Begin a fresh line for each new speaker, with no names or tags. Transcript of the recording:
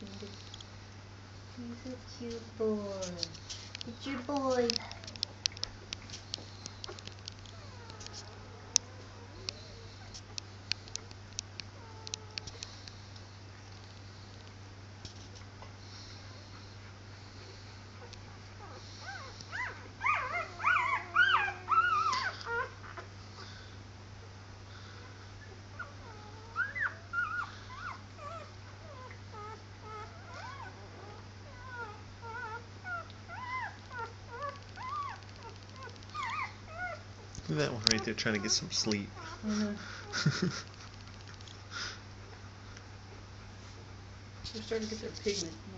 He's a cute boy. It's your boy.
Look at that one right there trying to get some sleep.
Mm-hmm. They're starting to get their pigment.